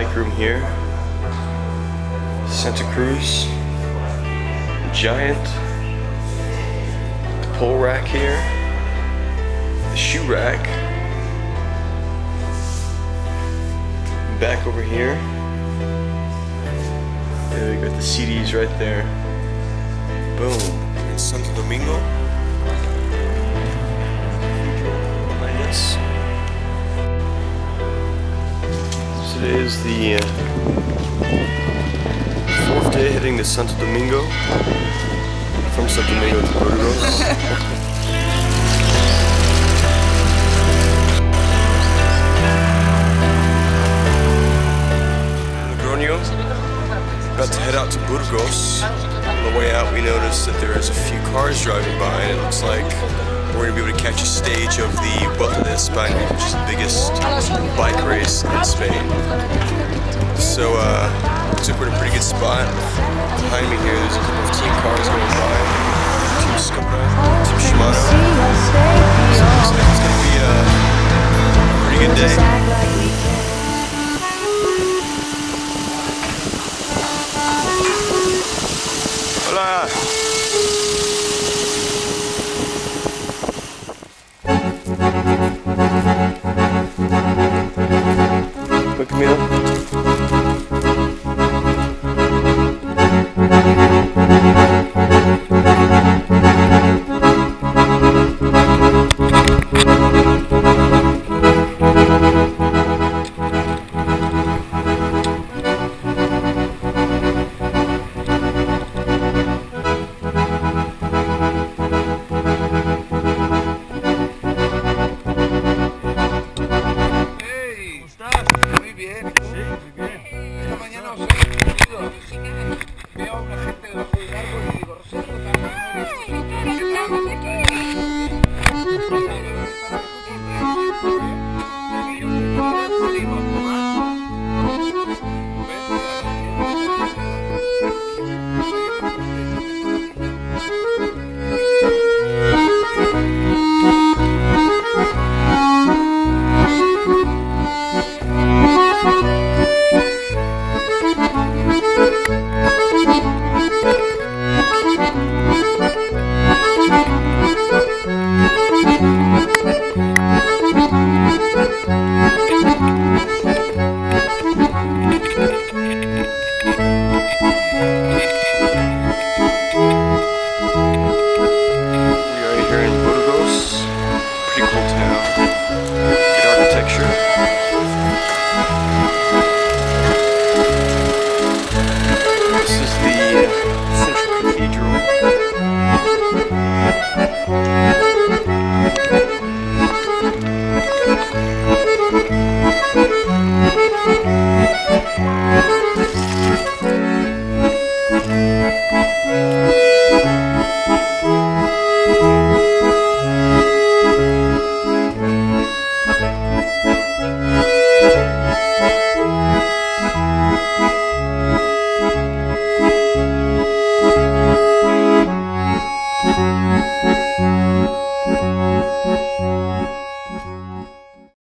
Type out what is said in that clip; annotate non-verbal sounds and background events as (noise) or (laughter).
room here. Santa Cruz. Giant. The pole rack here. The shoe rack. Back over here. We got the CDs right there. Boom. In Santo Domingo. Is the uh, fourth day heading to Santo Domingo. From Santo Domingo to Burgos. (laughs) About to head out to Burgos. On the way out, we noticed that there is a few cars driving by, and it looks like we're going to be able to catch a stage of the de España, which is the biggest bike race in Spain. So, uh, looks we're in a pretty good spot. Behind me here, there's a couple of team cars going by. Team Skoda, Team Shimano. So, looks like it's to be a pretty good day. Cheio de